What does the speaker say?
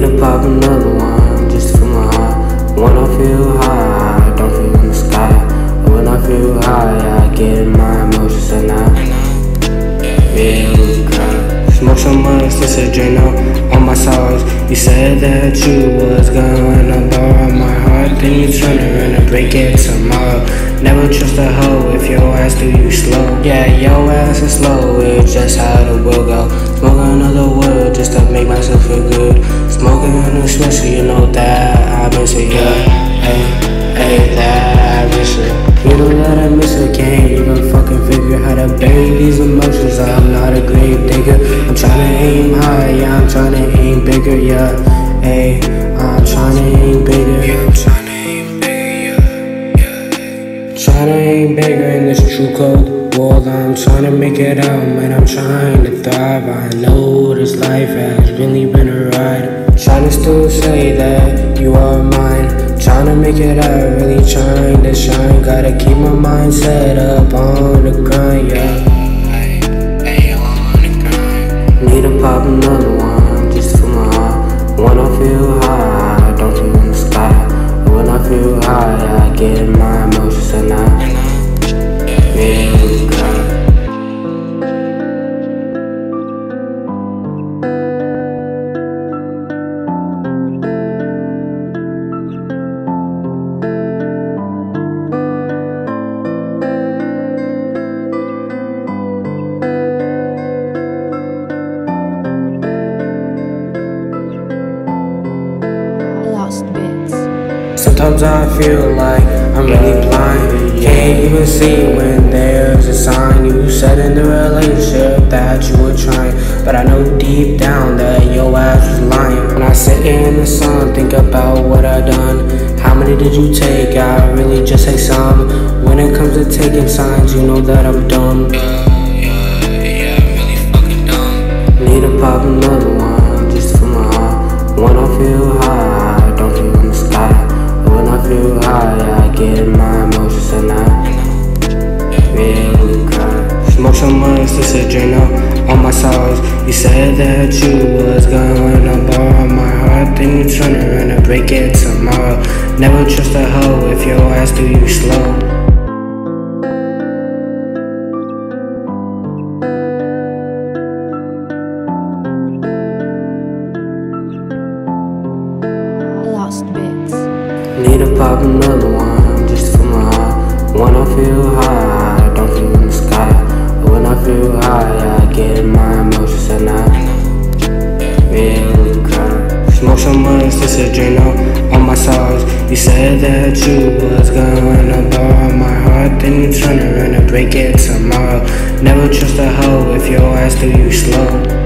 to pop another one just for my heart. When I feel high, I don't feel in the sky. But When I feel high, I get in my emotions and I feel cry. Smoke so much, this a Drano on my sauce. You said that you was gonna borrow my heart, then you turn around and break it tomorrow. Never trust a hoe if your ass do you slow. Yeah, your ass is slow, it's just how the world go. Smoke another wood just to make myself feel good. Smoking a new Swisher, you know that I miss it, yeah. Hey, hey, that I miss it. You know that I miss it, can't even fucking figure how to bury these emotions. I'm not a grave digger. I'm trying to aim high, yeah, I'm trying to aim bigger, yeah. Hey, I'm trying to aim bigger. Yeah, to aim bigger, yeah. Trying to aim bigger in this true cold world. I'm trying to make it out, man. I'm trying to thrive. I know this life has really been a ride. Trying to still say that you are mine. Trying to make it out, really trying to shine. Gotta keep my mind set up on the grind, yeah. Need to pop another one just for my heart. When I feel high, I don't feel in the sky. When I feel high, I get in my emotions and I Sometimes I feel like I'm really blind. Can't even see when there's a sign. You said in the relationship that you were trying, but I know deep down that your ass was lying. When I sit in the sun, think about what I done. How many did you take? I really just say some. When it comes to taking signs, you know that I'm dumb. So much, this a Drano on my sauce. You said that you was gonna borrow my heart, then you turn around and break it tomorrow. Never trust a hoe if your ass do you slow. Lost bits. Need to pop another one just for my heart. When I feel high, Much, this a Drano on my sauce. You said that you was gonna borrow my heart, then you turn around and break it tomorrow. Never trust a hoe if your ass do you slow.